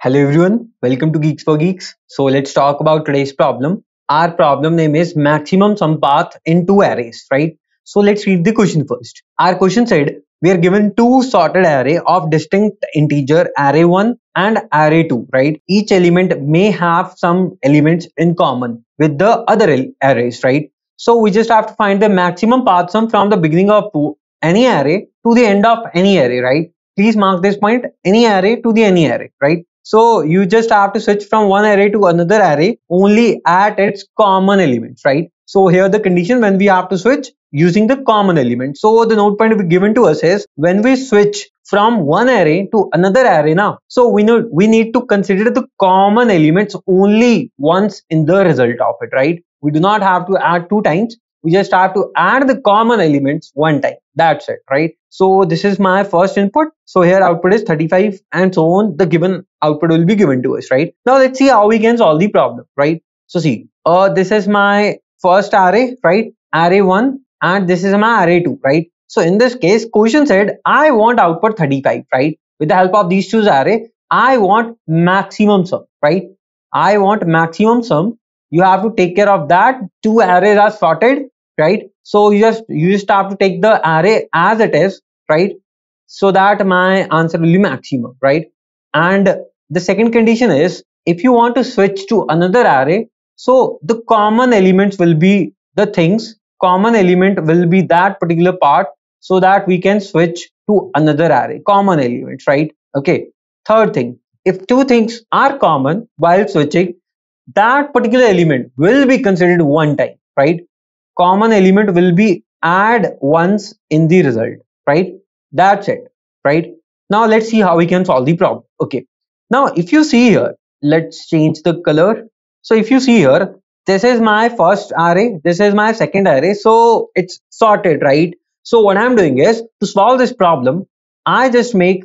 Hello everyone, welcome to Geeks for Geeks. So let's talk about today's problem. Our problem name is maximum sum path in two arrays, right? So let's read the question first. Our question said we are given two sorted array of distinct integer array 1 and array 2, right? Each element may have some elements in common with the other arrays, right? So we just have to find the maximum path sum from the beginning of any array to the end of any array, right? Please mark this point, any array to the any array, right? So you just have to switch from one array to another array only at its common elements, right? So here the condition when we have to switch using the common element. So the node point given to us is when we switch from one array to another array now. So we know we need to consider the common elements only once in the result of it, right? We do not have to add two times we just have to add the common elements one time. That's it right? So this is my first input. So here output is 35 and so on. The given output will be given to us right? Now let's see how we can solve the problem right? So see uh this is my first array right? Array 1 and this is my array 2 right? So in this case question said i want output 35 right? With the help of these two array i want maximum sum right? I want maximum sum. You have to take care of that. Two arrays are sorted right? So you just you just have to take the array as it is right? So that my answer will be maximum right? And the second condition is if you want to switch to another array so the common elements will be the things. Common element will be that particular part so that we can switch to another array. Common elements right? Okay. Third thing if two things are common while switching that particular element will be considered one time right common element will be add once in the result right? That's it right? Now let's see how we can solve the problem. Okay. Now if you see here let's change the color. So if you see here this is my first array this is my second array so it's sorted right? So what i'm doing is to solve this problem i just make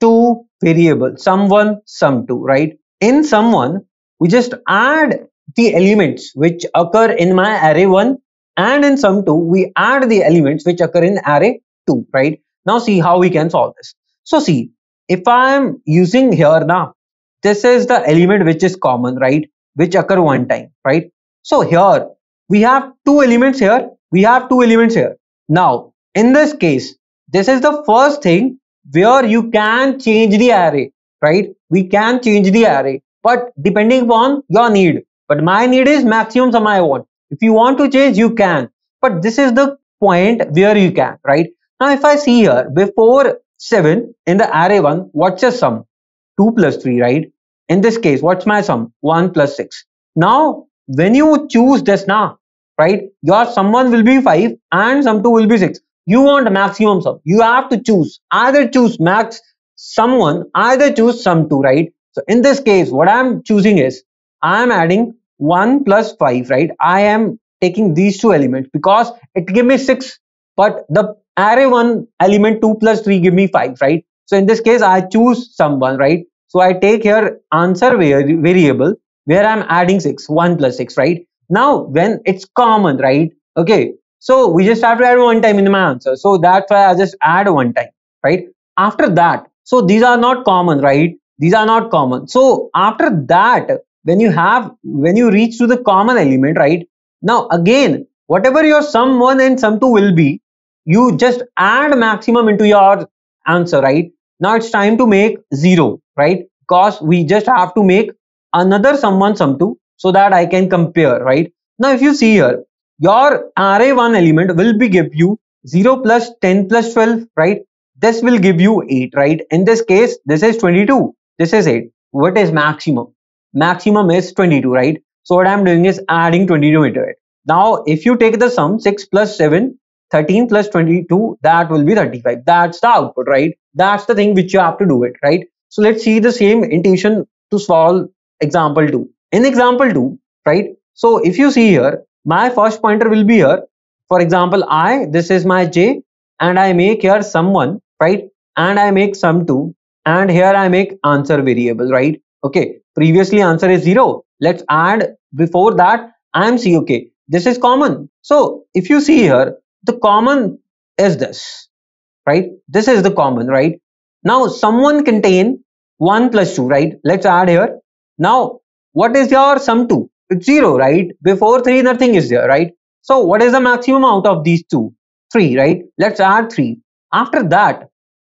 two variables sum1 sum2 right? In sum1 we just add the elements which occur in my array 1 and in sum2 we add the elements which occur in array 2 right? Now see how we can solve this. So see if i am using here now this is the element which is common right? Which occur one time right? So here we have two elements here we have two elements here. Now in this case this is the first thing where you can change the array right? We can change the array but depending upon your need. But my need is maximum sum i want if you want to change you can. But this is the point where you can right? Now if i see here before 7 in the array 1 what's your sum? 2 plus 3 right? In this case what's my sum? 1 plus 6 now when you choose this now right your sum 1 will be 5 and sum 2 will be 6 you want a maximum sum. You have to choose. Either choose max sum 1 either choose sum 2 right? So in this case, what I'm choosing is I am adding 1 plus 5, right? I am taking these two elements because it give me 6, but the array 1 element 2 plus 3 give me 5, right? So in this case, I choose sum 1, right? So I take here answer variable where I'm adding 6, 1 plus 6, right? Now, when it's common, right? Okay, so we just have to add one time in my answer. So that's why I just add one time, right? After that, so these are not common, right? these are not common so after that when you have when you reach to the common element right? Now again whatever your sum 1 and sum 2 will be you just add maximum into your answer right? Now it's time to make 0 right? Because we just have to make another sum 1 sum 2 so that I can compare right? Now if you see here your array 1 element will be give you 0 plus 10 plus 12 right? This will give you 8 right? In this case this is 22 this is 8 what is maximum maximum is 22 right? So what i'm doing is adding 22 into it. Now if you take the sum 6 plus 7 13 plus 22 that will be 35 that's the output right? That's the thing which you have to do it right? So let's see the same intuition to solve example 2 in example 2 right? So if you see here my first pointer will be here. For example i this is my j and i make here 1 right? And i make sum 2 and here I make answer variable right? Okay previously answer is 0 let's add before that I am C okay this is common so if you see here the common is this right this is the common right now sum1 contain 1 plus 2, right? Let's add here. Now, what is your sum 2? It's 0, right? Before 3, nothing is there, right? So, what is the maximum out of these two? 3, right? Let's add 3. After that,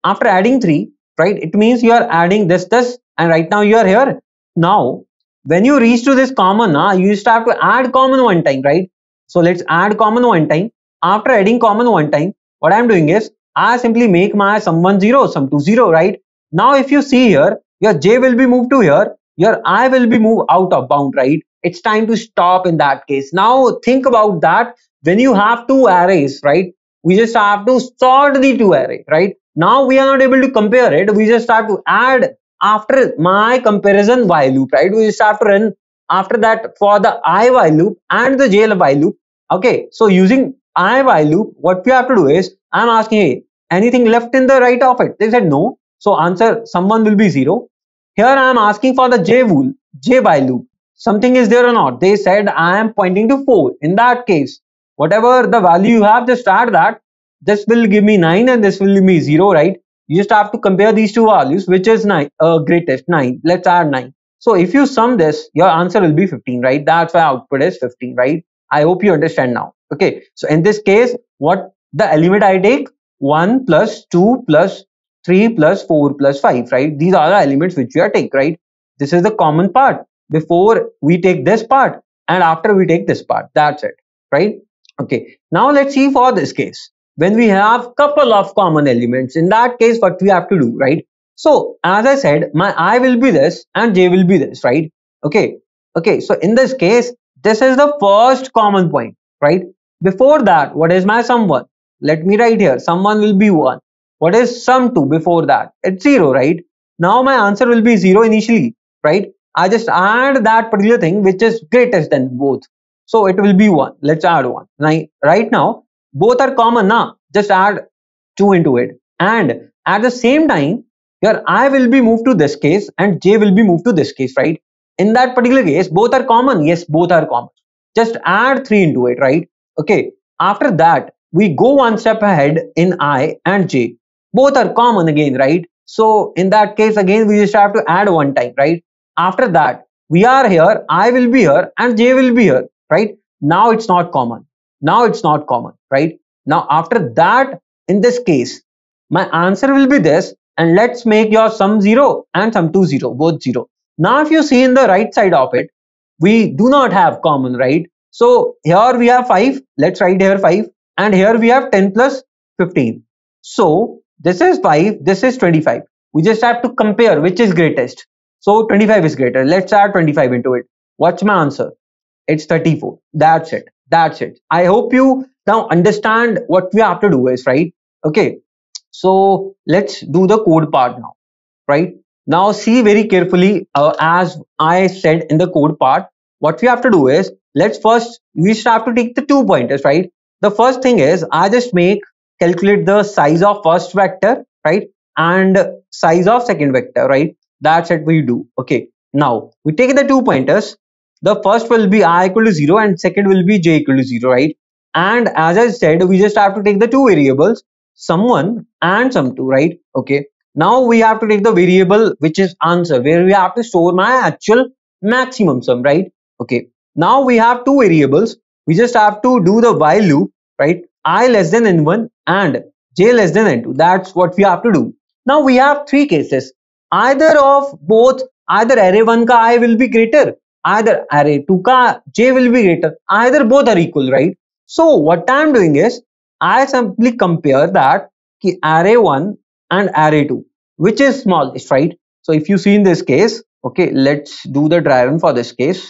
after adding 3, right, it means you are adding this, this, and right now you are here. Now, when you reach to this common, uh, you just have to add common one time, right? So, let's add common one time. After adding common one time, what I'm doing is, I simply make my sum one zero, sum two zero, right? Now, if you see here, your j will be moved to here, your i will be moved out of bound, right? It's time to stop in that case. Now, think about that. When you have two arrays, right? We just have to sort the two array, right? Now, we are not able to compare it. We just have to add after my comparison while loop, right? We have to run after that for the i while loop and the j while loop. Okay, so using i while loop, what we have to do is, I'm asking, hey, anything left in the right of it? They said no. So answer sum 1 will be 0. Here I am asking for the j rule, j while loop. Something is there or not? They said I am pointing to 4. In that case, whatever the value you have, just add that. This will give me 9 and this will give me 0, right? You just have to compare these two values, which is 9, uh, greatest, 9. Let's add 9. So if you sum this, your answer will be 15, right? That's why output is 15, right? I hope you understand now. Okay. So in this case, what the element I take? 1 plus 2 plus 3 plus 4 plus 5, right? These are the elements which we are take, right? This is the common part before we take this part and after we take this part. That's it, right? Okay. Now let's see for this case. When we have couple of common elements, in that case, what we have to do, right? So as I said, my i will be this and j will be this, right? Okay. Okay. So in this case, this is the first common point, right? Before that, what is my sum 1? Let me write here, 1 will be 1. What is sum 2 before that? It's 0, right? Now my answer will be 0 initially, right? I just add that particular thing which is greatest than both. So it will be 1. Let's add 1. Now, right now, both are common now. Just add 2 into it. And at the same time, your i will be moved to this case and j will be moved to this case, right? In that particular case, both are common. Yes, both are common. Just add 3 into it, right? Okay. After that, we go one step ahead in i and j both are common again, right? So in that case, again, we just have to add one time, right? After that, we are here, I will be here and J will be here, right? Now it's not common. Now it's not common, right? Now after that, in this case, my answer will be this and let's make your sum 0 and sum 2 0, both 0. Now if you see in the right side of it, we do not have common, right? So here we have 5, let's write here 5 and here we have 10 plus 15. So this is 5, this is 25. We just have to compare which is greatest. So 25 is greater. Let's add 25 into it. What's my answer? It's 34. That's it. That's it. I hope you now understand what we have to do is, right? Okay. So let's do the code part now, right? Now see very carefully uh, as I said in the code part, what we have to do is, let's first, we just have to take the two pointers, right? The first thing is I just make calculate the size of first vector right and size of second vector right that's what we do okay now we take the two pointers the first will be i equal to 0 and second will be j equal to 0 right? And as i said we just have to take the two variables sum1 and sum2 right? Okay. Now we have to take the variable which is answer where we have to store my actual maximum sum right? Okay. Now we have two variables. We just have to do the while loop right? I less than n1 and j less than n2 that's what we have to do. Now we have three cases. Either of both either array 1 ka i will be greater either array 2 ka j will be greater either both are equal right so what i'm doing is i simply compare that ki array 1 and array 2 which is smallest right so if you see in this case okay let's do the dry run for this case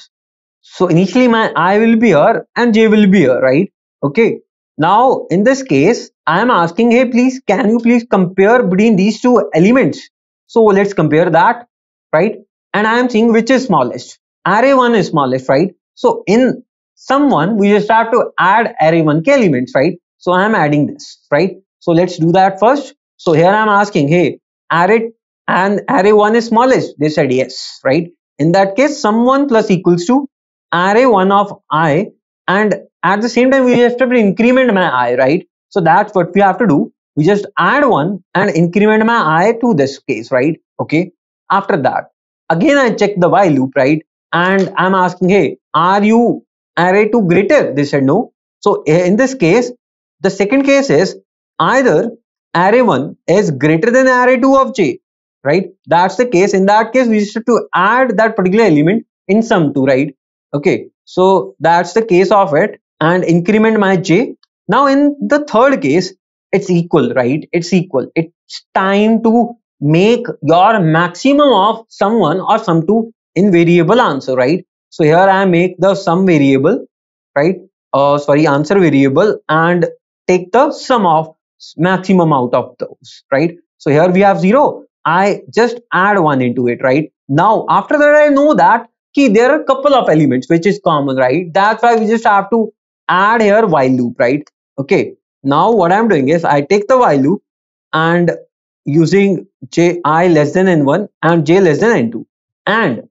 so initially my i will be here and j will be here right okay now, in this case, I am asking, hey, please, can you please compare between these two elements? So let's compare that, right? And I am seeing which is smallest. Array 1 is smallest, right? So in 1, we just have to add array 1 k elements, right? So I am adding this, right? So let's do that first. So here I am asking, hey, array and array 1 is smallest. They said yes, right? In that case, 1 plus equals to array 1 of i and at the same time we just have to increment my i right so that's what we have to do we just add one and increment my i to this case right okay after that again i check the while loop right and i'm asking hey are you array 2 greater? They said no. So eh, in this case the second case is either array 1 is greater than array 2 of j right? That's the case. In that case we just have to add that particular element in sum 2 right? Okay. So that's the case of it. And increment my j. Now in the third case it's equal right? It's equal. It's time to make your maximum of sum 1 or sum 2 in variable answer right? So here i make the sum variable right? Uh sorry answer variable and take the sum of maximum out of those right? So here we have 0 i just add 1 into it right? Now after that i know that key there are a couple of elements which is common right? That's why we just have to add here while loop right? Okay. Now what i'm doing is i take the while loop and using j i less than n1 and j less than n2 and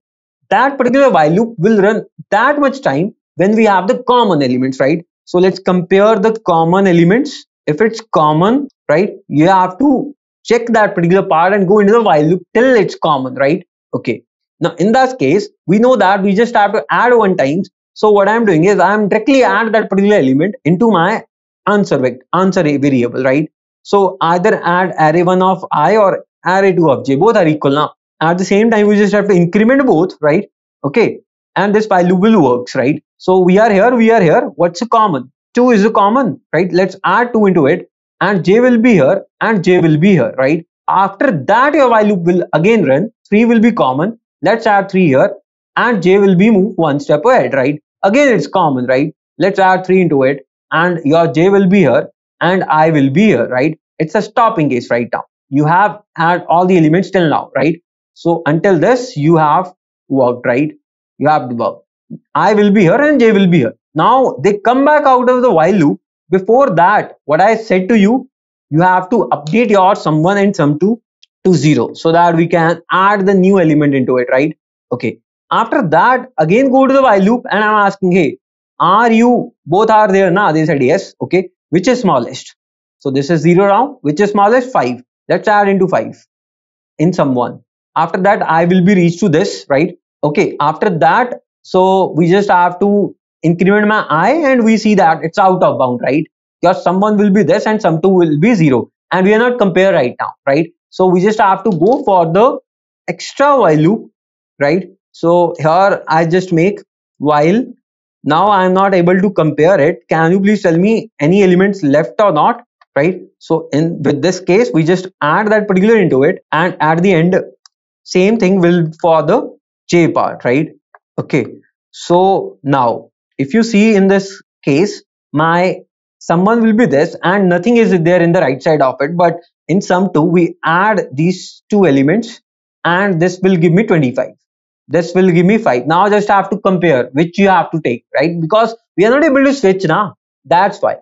that particular while loop will run that much time when we have the common elements right? So let's compare the common elements. If it's common right you have to check that particular part and go into the while loop till it's common right? Okay. Now in that case we know that we just have to add one times. So what i'm doing is i'm directly add that particular element into my answer vector answer variable right? So either add array 1 of i or array 2 of j both are equal now at the same time we just have to increment both right? Okay. And this while loop will works right? So we are here we are here. What's a common? 2 is a common right? Let's add 2 into it. And j will be here and j will be here right? After that your while loop will again run. 3 will be common. Let's add 3 here. And j will be moved one step ahead right? Again it's common right? Let's add 3 into it. And your j will be here and i will be here right? It's a stopping case right now. You have had all the elements till now right so until this you have worked right? You have to work i will be here and j will be here. Now they come back out of the while loop. Before that what i said to you you have to update your sum1 and sum2 to 0 so that we can add the new element into it right? Okay. After that again go to the while loop and i'm asking hey are you both are there now they said yes. Okay. Which is smallest? So this is 0 now which is smallest? 5 let's add into 5 in sum 1 after that i will be reached to this right? Okay after that so we just have to increment my i and we see that it's out of bound right? Your sum 1 will be this and sum 2 will be 0 and we are not compare right now right? So we just have to go for the extra while loop right? So here i just make while. Now i am not able to compare it. Can you please tell me any elements left or not right? So in with this case we just add that particular into it and at the end same thing will for the j part right? Okay. So now if you see in this case my sum1 will be this and nothing is there in the right side of it but in sum 2 we add these two elements and this will give me 25 this will give me 5 now I just have to compare which you have to take right? Because we are not able to switch now. That's why.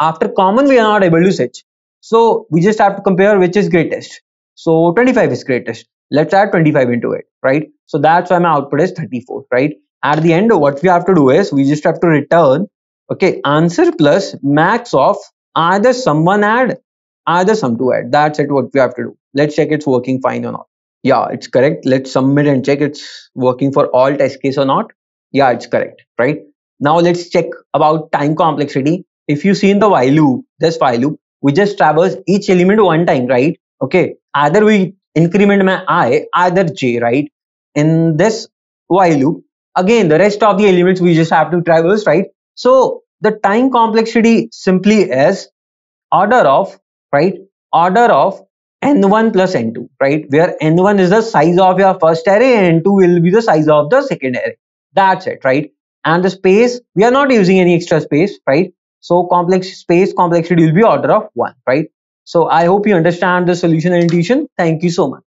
After common we are not able to switch. So we just have to compare which is greatest. So 25 is greatest let's add 25 into it right? So that's why my output is 34 right? At the end what we have to do is we just have to return okay answer plus max of either sum1 add either sum 2 add. That's it what we have to do. Let's check it's working fine or not. Yeah it's correct. Let's submit and check it's working for all test case or not. Yeah it's correct right? Now let's check about time complexity. If you see in the while loop this while loop we just traverse each element one time right? Okay either we increment my i either j right in this while loop. Again the rest of the elements we just have to traverse right? So the time complexity simply is order of right order of n1 plus n2 right where n1 is the size of your first array and n2 will be the size of the second array. That's it right? And the space we are not using any extra space right? So complex space complexity will be order of 1 right so i hope you understand the solution and intuition. Thank you so much